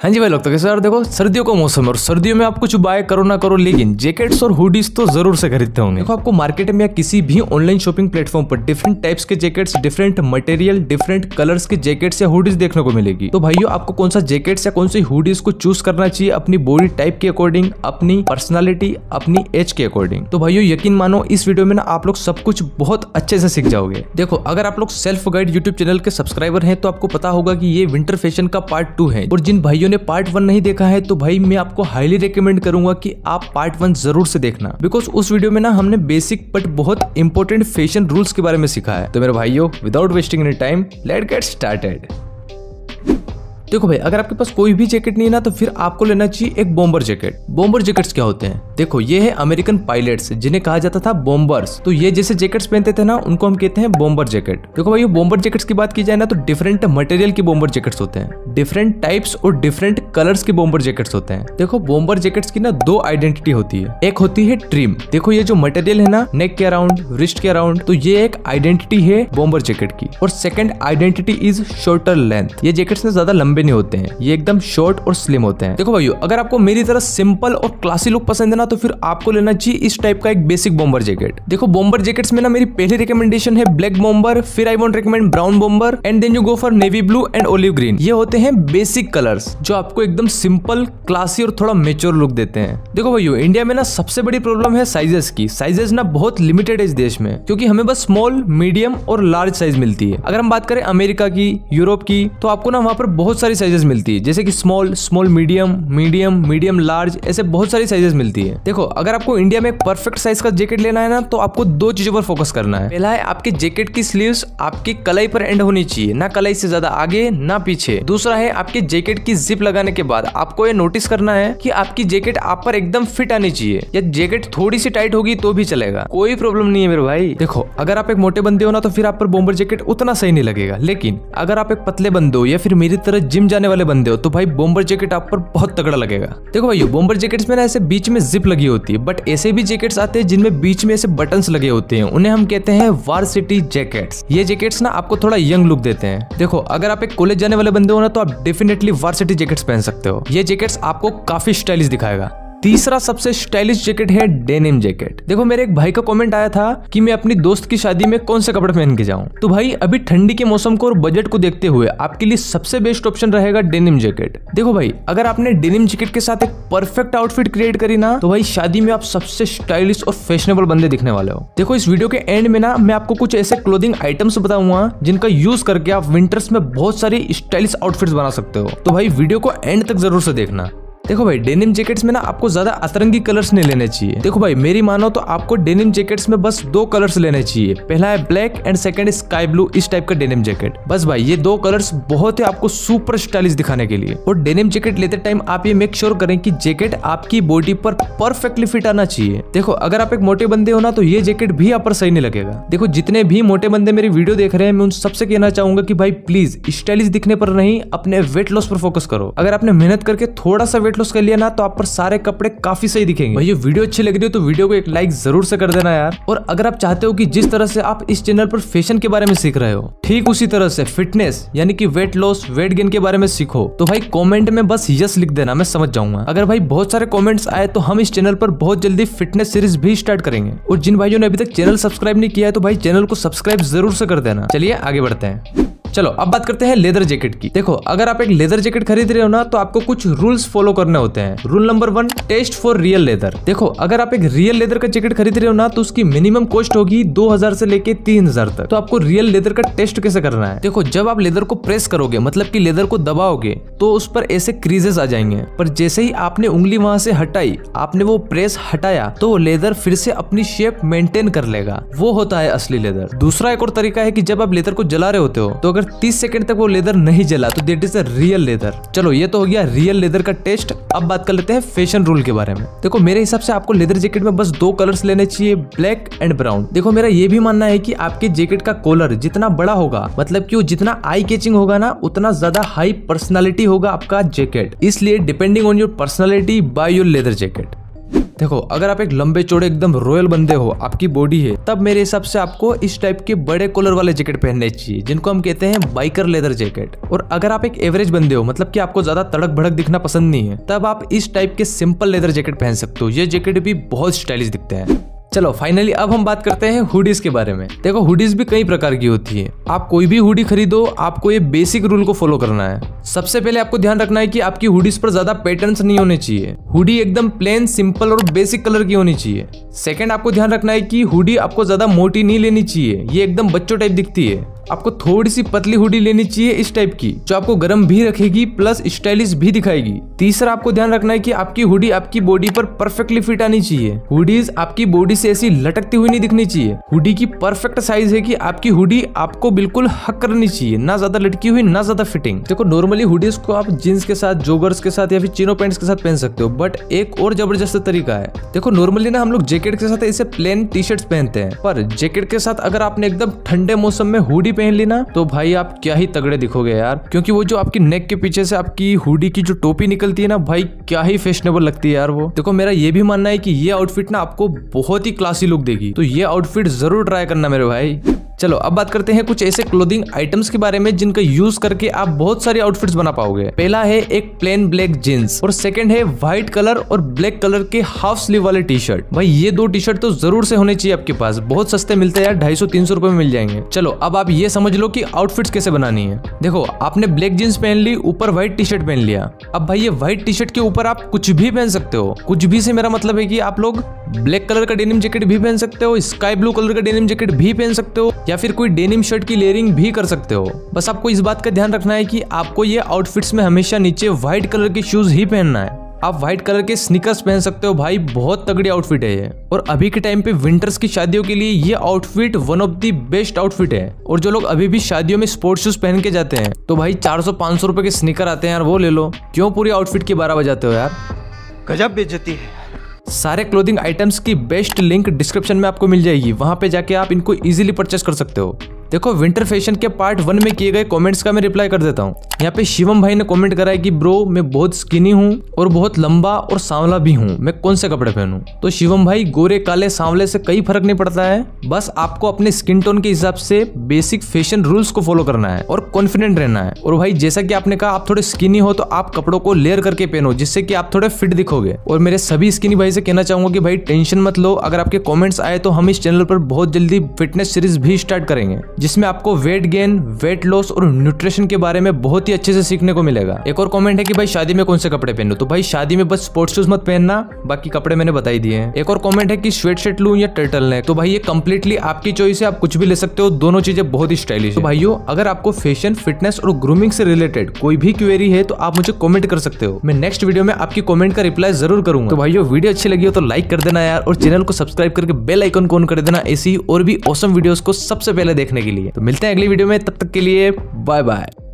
हाँ जी भाई लोग तो कैसे यार देखो, सर्दियों का मौसम है और सर्दियों में आप कुछ बाय करो ना करो, लेकिन जैकेट्स और हुडीज तो ज़रूर से खरीदते होंगे। देखो, आपको मार्केट में या किसी भी ऑनलाइन शॉपिंग प्लेटफॉर्म पर डिफरेंट टाइप्स के jackets different material different colours के जैकेट्स या हुडीज देखने को मिलेगी। तो भाइयों, आपको कौन सा जैकेट्स या कौन सी हुडीज को चूज़ करना चाहिए अपनी बॉडी टाइप के अकॉर्डिंग अपनी पर्सनैलिटी अपनी एज के अकॉर्डिंग तो भाइयों, यकीन मानो, इस वीडियो में ना आप लोग सब कुछ बहुत अच्छे से सीख जाओगे। देखो, अगर आप लोग सेल्फ गाइड यूट्यूब चैनल के सब्सक्राइबर है तो आपको पता होगा कि ये विंटर फ़ैशन का पार्ट टू है। और जिन भाइयों ने पार्ट वन नहीं देखा है तो भाई मैं आपको हाईली रिकमेंड करूँगा कि आप पार्ट वन ज़रूर से देखना। बिकॉज़ उस वीडियो में ना हमने बेसिक बट बहुत इंपॉर्टेंट फ़ैशन रूल्स के बारे में सिखा है। तो मेरे भाइयों without wasting any time let get started देखो भाई, अगर आपके पास कोई भी जैकेट नहीं है ना तो फिर आपको लेना चाहिए एक बॉम्बर जैकेट बॉम्बर जैकेट्स क्या होते हैं? देखो, ये है अमेरिकन पायलट्स जिन्हें कहा जाता था बॉम्बर्स तो ये जैसे जैकेट्स पहनते थे ना, उनको हम कहते हैं बॉम्बर जैकेट देखो भाई बॉम्बर जैकेट्स की बात की जाए ना तो डिफरेंट मटेरियल के बॉम्बर जैकेट्स होते हैं। डिफरेंट टाइप्स और डिफरेंट कलर्स के बॉम्बर जैकेट्स होते हैं। देखो बॉम्बर जैकेट्स की ना दो आइडेंटिटी होती है। एक होती है ट्रिम देखो, ये जो मटेरियल है ना नेक के अराउंड रिस्ट के अराउंड तो ये एक आइडेंटिटी है बॉम्बर जैकेट की। और second identity is shorter length ये जैकेट्स ना ज़्यादा लंबे नहीं होते हैं। ये एकदम शॉर्ट और स्लिम होते हैं। देखो भाइयों, अगर आपको मेरी तरह सिंपल और क्लासी लुक पसंद है ना तो फिर आपको लेना चाहिए इस टाइप का एक बेसिक बॉम्बर जैकेट देखो बॉम्बर जैकेट्स में ना मेरी पहली रिकमेंडेशन है ब्लैक बॉम्बर फिर I want recommend brown bomber and then you go for navy blue and olive green ये होते हैं बेसिक कलर्स जो आपको एकदम सिंपल क्लासी और थोड़ा मेच्योर लुक देते हैं। देखो भाइयों इंडिया में ना सबसे बड़ी प्रॉब्लम है साइजेस की। साइजेस ना बहुत लिमिटेड है इस देश में, क्योंकि हमें बस स्मॉल मीडियम और लार्ज साइज़ मिलती है। अगर हम बात करें अमेरिका की, यूरोप की तो आपको ना वहाँ पर बहुत सारी साइजेस मिलती है। जैसे कि small small medium medium medium large ऐसे बहुत सारी साइजेस मिलती है। देखो, अगर आपको इंडिया में परफेक्ट साइज़ का जैकेट लेना है ना तो आपको दो चीज़ों पर फोकस करना है। पहला है, आपके जैकेट की स्लीव्स आपकी कलाई पर एंड होनी चाहिए, ना कलाई से ज़्यादा आगे, ना पीछे। दूसरा है, आपके जैकेट की जिप लगाने के बाद आपको ये नोटिस करना है कि आपकी जैकेट आप पर एकदम फिट आनी चाहिए। या जैकेट थोड़ी सी टाइट होगी तो भी चलेगा। कोई प्रॉब्लम नहीं है मेरे भाई। देखो, अगर आप एक मोटे बंदे हो ना तो फिर आप पर बॉम्बर जैकेट उतना सही नहीं लगेगा। लेकिन अगर आप एक पतले बंदे हो या फिर मेरी तरह जिम जाने वाले बंदे हो तो भाई बॉम्बर जैकेट आप पर बहुत तगड़ा लगेगा। देखो भाई बॉम्बर जैकेट्स में ना ऐसे बीच में जिप लगी होती है बट ऐसे भी जैकेट्स आते हैं जिनमें बीच में ऐसे बटन्स लगे होते हैं, उन्हें हम कहते हैं वार सिटी जैकेट्स ये जैकेट्स ना आपको थोड़ा यंग लुक देते हैं। देखो, अगर आप एक कॉलेज जाने वाले बंदे हो ना तो आप डेफिनेटली वार सिटी जैकेट्स पहन सकते हो। ये जैकेट्स आपको काफ़ी स्टाइलिश दिखाएगा। तीसरा सबसे स्टाइलिश जैकेट है डेनिम जैकेट। देखो, मेरे एक भाई का कमेंट आया था कि मैं अपनी दोस्त की शादी में कौन से कपड़े पहन के जाऊँ। तो भाई, अभी ठंडी के मौसम को और बजट को देखते हुए आपके लिए सबसे बेस्ट ऑप्शन रहेगा डेनिम जैकेट। देखो भाई, अगर आपने डेनिम जैकेट के साथ एक परफेक्ट आउटफिट क्रिएट करी ना तो भाई, शादी में आप सबसे स्टाइलिश और फैशनेबल बंदे दिखने वाले हो। देखो, इस वीडियो के एंड में ना, मैं आपको कुछ ऐसे क्लोदिंग आइटम्स बताऊँगा, जिनका यूज़ करके आप विंटर्स में बहुत सारी स्टाइलिश आउटफिट्स बना सकते हो। तो भाई वीडियो को एंड तक ज़रूर से देखना। देखो भाई डेनिम जैकेट्स में ना आपको ज़्यादा अतरंगी कलर्स नहीं लेने चाहिए। देखो भाई, मेरी मानो तो आपको डेनिम जैकेट्स में बस दो कलर्स लेने चाहिए। पहला है black and second sky blue इस टाइप का डेनिम जैकेट बस भाई, ये दो कलर्स बहुत है आपको सुपर स्टाइलिश दिखाने के लिए। और डेनिम जैकेट लेते टाइम आप ये मेक श्योर करें कि जैकेट आपकी बॉडी पर परफेक्टली फिट आना चाहिए। देखो, अगर आप एक मोटे बंदे हो ना तो ये जैकेट भी आप पर सही नहीं लगेगा। देखो, जितने भी मोटे बंदे मेरी वीडियो देख रहे हैं, मैं उन सबसे कहना चाहूँगा की भाई प्लीज़ स्टाइलिश दिखने पर नहीं, अपने वेट लॉस पर फोकस करो। अगर आपने मेहनत करके थोड़ा सा वेट लॉस कर लिया ना तो आप पर सारे कपड़े काफ़ी सही दिखेंगे। भाई, ये वीडियो अच्छी लग रही हो तो वीडियो को एक लाइक ज़रूर से कर देना यार। और अगर आप चाहते हो कि जिस तरह से आप इस चैनल पर फ़ैशन के बारे में सीख रहे हो, ठीक उसी तरह से फिटनेस यानी कि वेट लॉस वेट गेन के बारे में सीखो तो भाई कमेंट में बस यस लिख देना, मैं समझ जाऊँगा। अगर भाई बहुत सारे कॉमेंट्स आए तो हम इस चैनल पर बहुत जल्दी फिटनेस सीरीज़ भी स्टार्ट करेंगे। और जिन भाइयों ने अभी तक चैनल सब्सक्राइब नहीं किया है तो भाई चैनल को सब्सक्राइब ज़रूर से कर देना। चलिए, आगे बढ़ते हैं। चलो, अब बात करते हैं लेदर जैकेट की। देखो, अगर आप एक लेदर जैकेट खरीद रहे हो ना तो आपको कुछ रूल्स फॉलो करने होते हैं। Rule number one, test for real leather. देखो, अगर आप एक रियल लेदर का जैकेट खरीद रहे हो ना तो उसकी मिनिमम कॉस्ट होगी दो हज़ार से लेके तीन हज़ार तक। तो आपको रियल लेदर का टेस्ट कैसे करना है? देखो, जब आप लेदर को प्रेस करोगे मतलब की लेदर को दबाओगे तो उस पर ऐसे क्रीजेस आ जाएँगे। पर जैसे ही आपने उंगली वहाँ से हटाई, आपने वो प्रेस हटाया तो वो लेदर फिर से अपनी शेप मेंटेन कर लेगा। वो होता है असली लेदर। दूसरा एक और तरीका है की जब आप लेदर को जला रहे होते हो तो अगर 30 सेकंड तक वो लेदर नहीं जला तो that is a real leather चलो, ये तो हो गया रियल लेदर का टेस्ट अब बात कर लेते हैं फ़ैशन रूल के बारे में. देखो, मेरे हिसाब से आपको लेदर जैकेट में बस दो कलर्स लेने चाहिए ब्लैक एंड ब्राउन देखो, मेरा ये भी मानना है कि आपके जैकेट का कॉलर जितना बड़ा होगा मतलब की जितना आई कैचिंग होगा ना, उतना ज़्यादा हाई पर्सनालिटी होगा आपका जैकेट इसलिए depending on your personality buy your leather jacket देखो, अगर आप एक लंबे चौड़े, एकदम रॉयल बंदे हो, आपकी बॉडी है, तब मेरे हिसाब से आपको इस टाइप के बड़े कॉलर वाले जैकेट पहनने चाहिए, जिनको हम कहते हैं बाइकर लेदर जैकेट और अगर आप एक एवरेज बंदे हो मतलब कि आपको ज़्यादा तड़क भड़क दिखना पसंद नहीं है, तब आप इस टाइप के सिंपल लेदर जैकेट पहन सकते हो। ये जैकेट भी बहुत स्टाइलिश दिखते हैं। चलो फाइनली अब हम बात करते हैं हुडीज के बारे में। देखो हुडीज भी कई प्रकार की होती है। आप कोई भी हुडी खरीदो, आपको ये बेसिक रूल को फॉलो करना है। सबसे पहले आपको ध्यान रखना है कि आपकी हुडीज पर ज़्यादा पैटर्न्स नहीं होने चाहिए। हुडी एकदम प्लेन सिंपल और बेसिक कलर की होनी चाहिए। सेकेंड आपको ध्यान रखना है की हुडी आपको ज़्यादा मोटी नहीं लेनी चाहिए। ये एकदम बच्चों टाइप दिखती है। आपको थोड़ी सी पतली हुडी लेनी चाहिए इस टाइप की, जो आपको गर्म भी रखेगी प्लस स्टाइलिश भी दिखाएगी। तीसरा आपको ध्यान रखना है कि आपकी हुडी आपकी बॉडी पर परफेक्टली फिट आनी चाहिए। हुडीज आपकी बॉडी से ऐसी लटकती हुई नहीं दिखनी चाहिए। हुडी की परफेक्ट साइज़ है कि आपकी हुडी आपको बिल्कुल हक करनी चाहिए, ना ज़्यादा लटकी हुई, ना ज़्यादा फिटिंग देखो नॉर्मली हुडीज को आप जींस के साथ जोगर्स के साथ या फिर चिनो पैंट्स के साथ पहन सकते हो बट एक और ज़बरदस्त तरीका है। देखो नॉर्मली ना हम लोग जैकेट के साथ ऐसे प्लेन टी शर्ट पहनते हैं, पर जैकेट के साथ अगर आपने एकदम ठंडे मौसम में हुडी पहन ली ना तो भाई आप क्या ही तगड़े दिखोगे यार। क्योंकि वो जो आपकी नेक के पीछे से आपकी हुडी की जो टोपी निकलती है ना, भाई क्या ही फैशनेबल लगती है यार वो। देखो, मेरा ये भी मानना है कि ये आउटफिट ना आपको बहुत ही क्लासी लुक देगी। तो ये आउटफिट ज़रूर ट्राई करना मेरे भाई। चलो, अब बात करते हैं कुछ ऐसे क्लोथिंग आइटम्स के बारे में जिनका यूज़ करके आप बहुत सारे आउटफिट्स बना पाओगे। पहला है एक प्लेन ब्लैक जींस और सेकंड है व्हाइट कलर और ब्लैक कलर के हाफ़ स्लीव वाले टी शर्ट भाई, ये दो टी शर्ट तो ज़रूर से होने चाहिए आपके पास। बहुत सस्ते मिलते हैं यार, ढाई सौ, तीन सौ रुपए में मिल जाएँगे। चलो, अब आप ये समझ लो की आउटफिट कैसे बनानी है। देखो, आपने ब्लैक जींस पहन ली, ऊपर व्हाइट टी शर्ट पहन लिया। अब भाई, ये व्हाइट टी शर्ट के ऊपर आप कुछ भी पहन सकते हो। कुछ भी से मेरा मतलब है की आप लोग ब्लैक कलर का डेनिम जैकेट भी पहन सकते हो स्काई ब्लू कलर का डेनिम जैकेट भी पहन सकते हो या फिर कोई डेनिम शर्ट की लेयरिंग भी कर सकते हो। बस आपको इस बात का ध्यान रखना है कि आपको ये आउटफिट्स में हमेशा नीचे व्हाइट कलर के शूज़ ही पहनना है। आप व्हाइट कलर के स्निकर्स पहन सकते हो भाई, बहुत तगड़ी आउटफिट है ये। और अभी के टाइम पे विंटर्स की शादियों के लिए ये outfit one of the best outfit है। और जो लोग अभी भी शादियों में स्पोर्ट्स शूज़ पहन के जाते हैं तो भाई 400 500 रुपए के स्निकर आते हैं यार, वो ले लो। क्यों पूरी आउटफिट की बारह बजाते हो यार? गजब बेइज्जती है। सारे क्लोथिंग आइटम्स की बेस्ट लिंक डिस्क्रिप्शन में आपको मिल जाएगी। वहाँ पे जाके आप इनको इजीली परचेस कर सकते हो। देखो विंटर फ़ैशन के पार्ट वन में किए गए कमेंट्स का मैं रिप्लाई कर देता हूँ। यहाँ पे शिवम भाई ने कमेंट करा है कि ब्रो मैं बहुत स्किनी हूँ और बहुत लंबा और सांवला भी हूँ। मैं कौन से कपड़े पहनूं? तो शिवम भाई, गोरे, काले, सांवले से कई फ़र्क नहीं पड़ता है। बस आपको अपने स्किन टोन के हिसाब से बेसिक फ़ैशन रूल्स को फॉलो करना है और कॉन्फिडेंट रहना है। और भाई, जैसा कि आपने कहा, आप थोड़े स्किनी हो तो आप कपड़ों को लेयर करके पहनो, जिससे कि आप थोड़े फिट दिखोगे। और मेरे सभी स्किनी भाई से कहना चाहूँगा कि भाई, टेंशन मत लो। अगर आपके कॉमेंट्स आए तो हम इस चैनल पर बहुत जल्दी फिटनेस सीरीज़ भी स्टार्ट करेंगे। जिसमें आपको वेट गेन वेट लॉस और न्यूट्रिशन के बारे में बहुत ही अच्छे से सीखने को मिलेगा। एक और कमेंट है कि भाई, शादी में कौन से कपड़े पहनू? तो भाई, शादी में बस स्पोर्ट्स शूज़ मत पहनना, बाकी कपड़े मैंने बताई दिए एक और कॉमेंट है कि स्वेट शर्ट लू या टर्टल नेक तो भाई, ये कंप्लीटली आपकी चॉइस है, आप कुछ भी ले सकते हो, दोनों चीज़ें बहुत ही स्टाइलिश तो भाइयों, अगर आपको फ़ैशन फिटनेस और ग्रूमिंग से रिलेटेड कोई भी क्वेरी है तो आप मुझे कमेंट कर सकते हो। मैं नेक्स्ट वीडियो में आपकी कमेंट का रिप्लाई ज़रूर करूँगा। तो भाइयों वीडियो अच्छी लगी हो तो लाइक कर देना यार, और चैनल को सब्सक्राइब करके बेल आइकन को ऑन कर देना। ऐसी और भी औसम वीडियोस को सबसे पहले देखने के लिए। तो मिलते हैं अगली वीडियो में तब तक के लिए बाय बाय।